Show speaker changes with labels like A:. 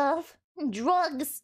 A: stuff. Drugs.